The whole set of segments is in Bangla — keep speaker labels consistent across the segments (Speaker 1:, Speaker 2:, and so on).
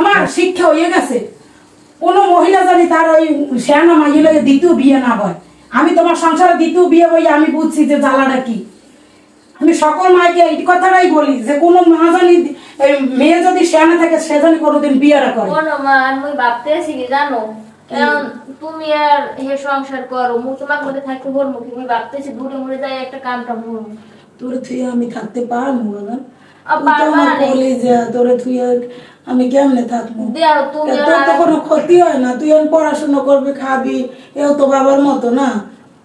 Speaker 1: আমার শিক্ষা হয়ে গেছে। কোন মহিলা জানি তার ওই শেয়ানা মাইয়ে দ্বিতীয় বিয়ে না হয়। আমি তোমার সংসারে দ্বিতীয় বিয়ে হই আমি বুঝছি যে জ্বালাটা কি। আমি সকল মাইকে এই কথাটাই বলি যে কোনো মা জানি মেয়ে যদি শেয়ানা থাকে সে জানি কোনোদিন বিয়েটা করে।
Speaker 2: কোনো মা আছি কি জানো? তুমি আর হে সংসার করো মু তোমার মধ্যে থাকতে বলব কি? ভাবতেছি দূরে মুড়ে যাই একটা কামটা করব
Speaker 1: তোরে থুয়ে আমি থাকতে পারব না
Speaker 2: আ,
Speaker 1: আমার বলি যে তোরে থুয়ে আমি কেমনে থাকব তোর তো কোনো ক্ষতি হয় না তুই এখন পড়াশোনা করবি খাবি এও তো বাবার মতো না?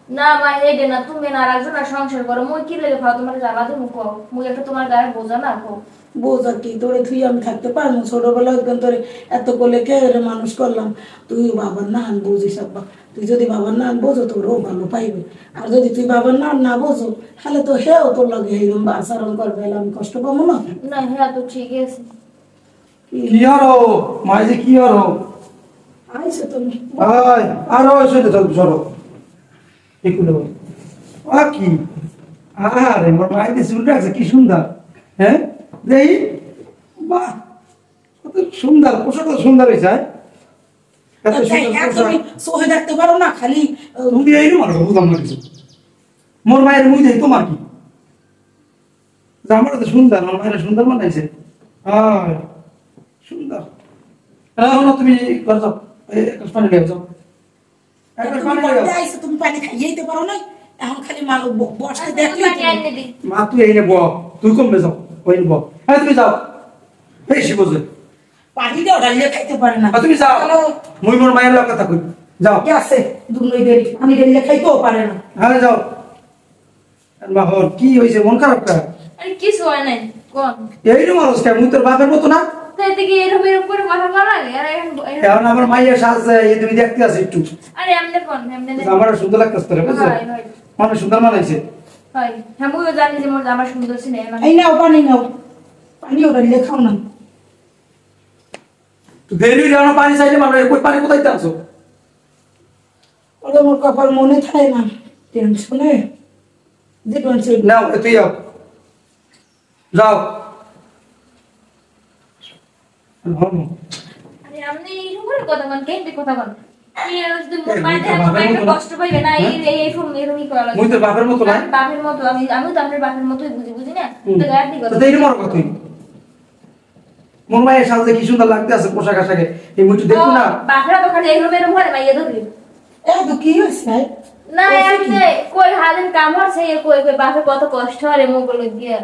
Speaker 2: না মা এইটা না তুমি না আর একজন আর সংসার করো। মুই কি লেগে ভাও তোমার জ্বালা তুমি কও? মুই একটা তোমার গায়ে বোঝা না কও?
Speaker 1: বোঝা কি? তোরে তুই আমি থাকতে পারব। ছোটবেলা একদম তোরে এত কোলে কে রে মানুষ করলাম। তুই বাবার না আন বুঝিস আব্বা। তুই যদি বাবার না আন বোঝো তোর ও ভালো পাইবে। আর যদি তুই বাবার না না বোঝো তাহলে তো হেও তোর লাগে এইরকম আচরণ করবে আমি কষ্ট পাবো না।
Speaker 2: না হ্যাঁ তো ঠিক আছে।
Speaker 3: কি হরো মাঝে কি হরো
Speaker 1: আইসো তুমি।
Speaker 3: আয় আর ওই সইতে চল সরো এগুলো আ কি? আরে মোর মাইতে চুল রাখছে কি সুন্দর। হ্যাঁ? দেই বাহ! কত সুন্দর পোশাক তো সুন্দর হয়েছে হ্যাঁ? এত সুন্দর
Speaker 1: এক তুমি সহে দেখতে পারো না খালি আহ,
Speaker 3: তুমি এইরকম বুঝলাম না কিছু। মোর মায়ের মুই দেই তোমার কি? আমার তো সুন্দর আমার মায়ের সুন্দর বানাইছে। আয় সুন্দর। এখন তুমি যাও এই যাও।
Speaker 1: তুমি
Speaker 3: পানি লিয়ে
Speaker 1: বাড়িতে
Speaker 3: যাও
Speaker 1: আইসো তুমি পানি খাইয়েইতে পারো না এখন খালি মাল ব- দেখলে
Speaker 2: তোমাকে এনে দিই
Speaker 3: মা তুই এই নে ব তুই কমবে যাও ওই নে ব। হ্যাঁ তুমি যাও। বেশি বোঝে
Speaker 1: পানি দিয়ে ডালিয়ে খাইতে পারে না।
Speaker 3: তুমি যাও। মুই মোর মায়ের লোক কথা কই। যাও।
Speaker 1: কি আছে? দুই দেরি। আমি ডালিয়ে খাইতেও পারে না।
Speaker 3: হ্যাঁ যাও। আর মা হর কি হয়েছে মন খারাপ কা
Speaker 2: আরে কিছু হয় নাই কোন?
Speaker 3: এইরকম মানুষ কে মুই তোর বাপের মতো না?
Speaker 2: থেকে এরকম এরকম করে কথা বলা লাগে। আরে এখন- এখন-
Speaker 3: এখন আমার মাইয়ের সাজছে এই তুমি দেখতে আছো একটু।
Speaker 2: আরে এমনি কোন এমনি
Speaker 3: আমার সুন্দর লাগতেছে তোর বুঝছ? মানে সুন্দর মানাইছে।
Speaker 2: হয়। হ্যাঁ মুইও জানি যে মোর জামা সুন্দর ছিল
Speaker 1: এই নাও পানি নাও। না।
Speaker 3: দেরি চাইলে মানে কই পানি কোথায়
Speaker 1: আমার কপাল মনে থাকে না। টেনশনে। যে টেনশন
Speaker 3: নাও তুই যাও। যাও।
Speaker 2: আরে আপনি এরকম করে কথা বলেন কেন কথা বলেন।
Speaker 3: বাপের মতো
Speaker 2: আমি আমি তো আপনার মতোই বুঝি বুঝি না? তো দিকে
Speaker 3: মর মোর মায়ের সাজে কি সুন্দর লাগতে আছে পোশাক আশাকে। এই মুই একটু না।
Speaker 2: বাপরা তো খালি এরকম এরকম হয় মাইয়া ধরলি
Speaker 1: এ তো কি হয়েছে ভাই?
Speaker 2: না এমনি কই হালেন কাম হচ্ছে কই কই বাপের কত কষ্ট হরে মোগল দিয়া।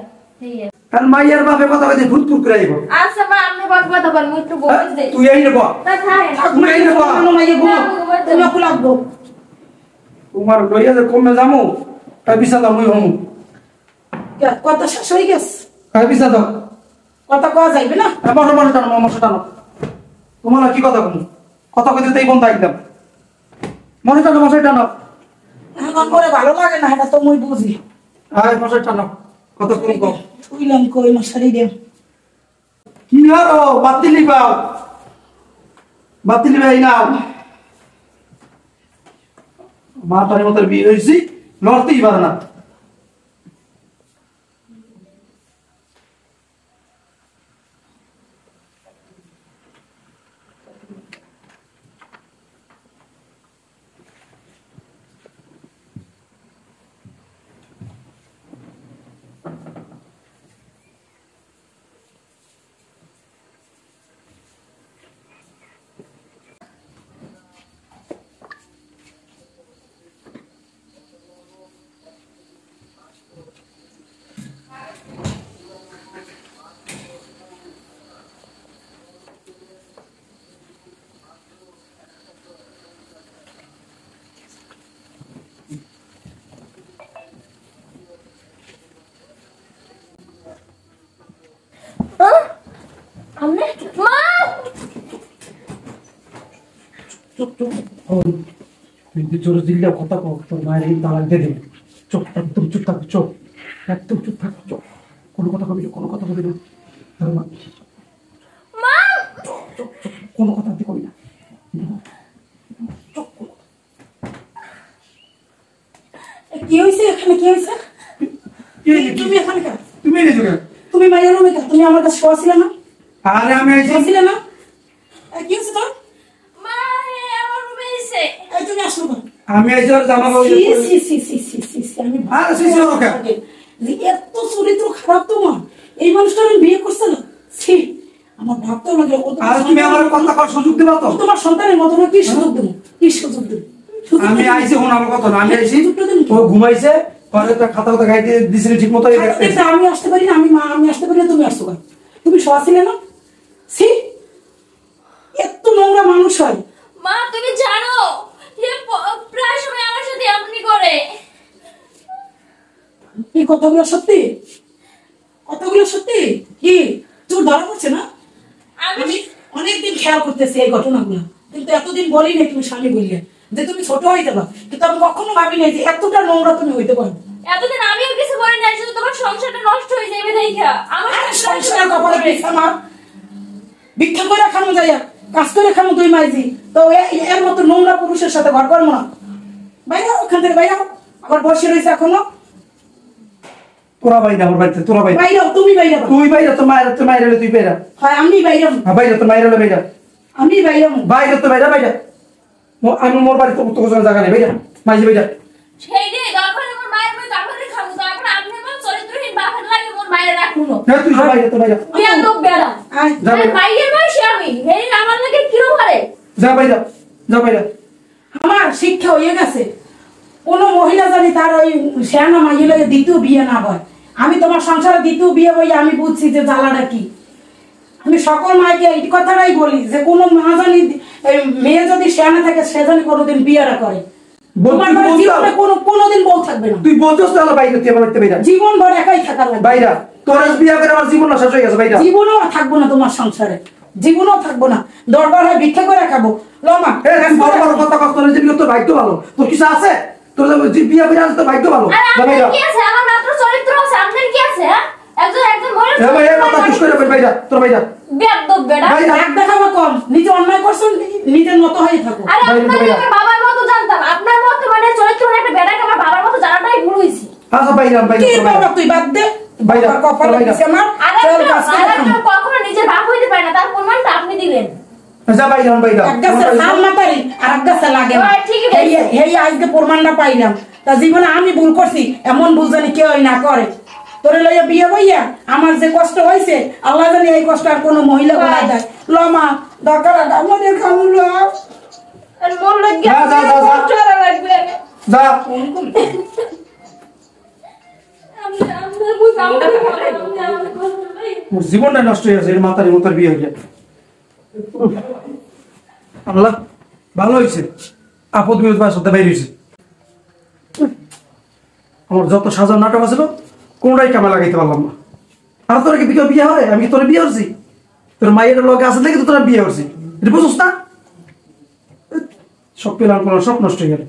Speaker 3: কারণ মাইয়ার বাপে কথা কইতে ভূত ফুট করে আইব।
Speaker 2: আচ্ছা মা আপনি কত কথা বল মুই একটু বলে দেই
Speaker 3: তুই এই নেব
Speaker 2: না থাকে না
Speaker 3: তুই এই নেব
Speaker 1: কোনো মাইয়ে তুমি একটু লাগবো।
Speaker 3: তোমার লইয়া যে কমে যামু তাই দাও মুই হমু।
Speaker 1: শেষ হয়ে গেছে?
Speaker 3: তাই বিছা দাও
Speaker 1: কথা কওয়া যাইবে না?
Speaker 3: মশা মশা টানো মশা টানো। তোমার কি কথা কমু? কথা কইতে তাই বন্ধ একদম। মশা টানো মশা টানো।
Speaker 1: এখন করে ভালো লাগে না এটা তো মুই বুঝি।
Speaker 3: আয় মশা টানো। কত কম কম?
Speaker 1: শুইলাম কই মশারি দিয়ে
Speaker 3: কি হারো বাতিলি পাও বাতিলি ভাই নাও। মা তার মতো বিয়ে হয়েছি লড়তেই পারে না। জোরে কথা কও তোর মায়ের এই তালাক চুপ একদম চুপ থাক চুপ একদম চুপ থাক চুপ কোনো কথা কবি কোনো কথা কবি না কোনো কথা তুই কবি না
Speaker 1: কি হয়েছে এখানে কি হয়েছে তুমি এখানে?
Speaker 3: তুমি এনেছো
Speaker 1: তুমি মাইয়া রুমে? তুমি আমার কাছে শোয়া ছিলে না
Speaker 3: আরে আমি
Speaker 1: না কি হচ্ছে তোর
Speaker 2: মা হে আমার রুমে এসে
Speaker 1: এই, তুমি আসলো কেন?
Speaker 3: আমি আইছি জামা কাপড়
Speaker 1: সি, সি, সি, সি, সি, সি, সি, আমি
Speaker 3: আরে, সি, সি, ওকে।
Speaker 1: যে এত চরিত্র খারাপ তোমার। এই মানুষটা আমি বিয়ে করছে না। ছি আমার ভাবতেও লাগে ও
Speaker 3: আর তুমি আমার কথা কর সুযোগ দিবা তো?
Speaker 1: তোমার সন্তানের মতো না কি সুযোগ দেবো? কি সুযোগ দেবো?
Speaker 3: আমি আইছি হন আমার কথা না আমি আইছি? ও ঘুমাইছে পরে তো খাতা খাতা খাইতে দিছিল ঠিক মতো
Speaker 1: দেখতে। আমি আসতে পারি না আমি মা আমি আসতে পারি না তুমি আসতে পারো। তুমি শোয়া ছিলে না? ছি এত নোংরা মানুষ হয়।
Speaker 2: মা তুমি জানো প্রায় সময় আমার সাথে এমনি করে।
Speaker 1: এই কথাগুলো সত্যি? কথাগুলো সত্যি? কি? তোর ধরা পড়ছে না?
Speaker 2: আমি
Speaker 1: আমি অনেকদিন খেয়াল করতেছি এই ঘটনাগুলো। কিন্তু এতদিন বলি নাই তুমি স্বামী বললে যে তুমি ছোট হইতে পারো। কিন্তু আমি কখনো ভাবি নাই যে এতটা নোংরা তুমি হইতে পারো।
Speaker 2: এতদিন আমিও কিছু করি নাই শুধু তোমার সংসারটা নষ্ট হয়ে যাবে দেখা। আমার নষ্ট
Speaker 1: কপালে
Speaker 2: হবে।
Speaker 1: মার। ভিক্ষা করে খামো যাইয়া। কাজ করে খামো দুই মাইজি তো এর মতো নোংরা পুরুষের সাথে ঘর করব না। বাইরে ওখান থেকে বাইরে আবার বসে রয়েছে এখনও।
Speaker 3: তোরা বাইরে আমার বাড়িতে তোরা বাইরে।
Speaker 1: বাইরে তুমি বাইরে
Speaker 3: তুই বাইরে তো মায়ের তো মায়ের তুই বাইরে।
Speaker 1: হয় আমি বাইরে
Speaker 3: হ্যাঁ বাইরে তো মায়ের বাইরে।
Speaker 1: আমি বাইরে
Speaker 3: বাইরে তো বাইরে বাইরে। আমি মোর বাড়িতে তো কোনো জায়গা নেই বাইরে। মাঝে বাইরে।
Speaker 2: সেই যে দরকার আমার মায়ের বই তারপরে খাব তারপর আপনি আমার চরিত্রহীন বাপের লাগে মোর মায়ের রাখব না।
Speaker 3: হ্যাঁ তুই বাইরে তো বাইরে।
Speaker 2: বিয়া তো বেড়া।
Speaker 1: আয়।
Speaker 3: যা বাইরে।
Speaker 2: আমি। এই আমার লাগে কিরম পারে
Speaker 3: যা বাইরে যা বাইরে।
Speaker 1: আমার শিক্ষা হয়ে গেছে। কোনো মহিলা জানি তার ওই শ্যানা মাইলে দ্বিতীয় বিয়ে না হয়। আমি তোমার সংসারে দ্বিতীয় বিয়ে আমি বুঝছি যে জ্বালাটা কি। আমি সকল মাকে এই কথাটাই বলি যে কোনো মা জানি মেয়ে যদি শ্যানা থাকে সে জানি কোনোদিন বিয়েটা করে। কোনোদিন বউ থাকবে না।
Speaker 3: তুই বলছিস তাহলে বাইরে
Speaker 1: জীবন ভর একাই থাকার লাগবে।
Speaker 3: বাইরা তোর বিয়া করে আমার জীবন শেষ হয়ে গেছে বাইরা।
Speaker 1: জীবনেও থাকব না তোমার সংসারে। জীবনেও থাকব না। দরবার হয় ভিক্ষা করে খাব। লমা
Speaker 3: এ, বড় বড় কথা কষ্ট তোর যে তোর ভাগ্য ভালো। তোর কিছু আছে? তোর বিয়া করে আসতে ভাগ্য ভালো।
Speaker 2: আপনার কি আছে? আমার মাত্র চরিত্র আছে। আপনার কি আছে হ্যাঁ? একজন একজন মহিলা
Speaker 3: এ কথা কিস করে কই বাইরা তোর বাইরা
Speaker 2: বেয়াদব বেড়া।
Speaker 3: বাইরা
Speaker 1: দেখাবো কম। নিজে অন্যায় করছ নিজের মতো হয়ে থাকো।
Speaker 2: আরে বাবার মতো জানতাম। আপনার মতো মানে চরিত্র একটা বেড়াকে আমার বাবার মতো জানাটাই ভুল হয়েছে।
Speaker 3: আচ্ছা বাইরা বাইরা
Speaker 1: কি বাবা তুই বাদ দে।
Speaker 3: বাইরে,
Speaker 1: বাবার কপালে দিছে আমার
Speaker 2: আর
Speaker 1: চল কাজ করে
Speaker 2: আর
Speaker 1: খাব।
Speaker 2: একজন কখনো নিজের বাপ হইতে পারে না তার প্রমাণটা আপনি দিলেন
Speaker 3: যা বাইরা বাইরা
Speaker 1: এক গাছে মাতারি আর এক গাছে লাগে না
Speaker 2: হ্যাঁ,
Speaker 1: আজকে প্রমাণটা পাইলাম তা জীবনে আমি ভুল করছি এমন ভুল জানি কেউ না করে তোরে লইয়া বিয়ে বইয়া আমার যে কষ্ট হয়েছে আল্লাহ জানি এই কষ্ট আর কোনো মহিলা বলা দেয় লমা দরকার আমাদের খামুল
Speaker 3: যা, জীবনটা নষ্ট হয়ে গেছে এর মাতারি মতার বিয়ে হয়ে উফ। আল্লাহ, ভালো হয়েছে আপদ বিপদ পাশ হতে বাইরে হয়েছে আমার যত সাজার নাটক আছিল কোনটাই কামে লাগাইতে পারলাম না। আর তোর কি বিয়ে বিয়ে হয়? আমি তোর বিয়ে করছি? তোর মায়ের লগে আছে দেখি তো তোরা বিয়ে করছি। এটা বুঝছ না? সব পেলাম সব নষ্ট হয়ে গেল।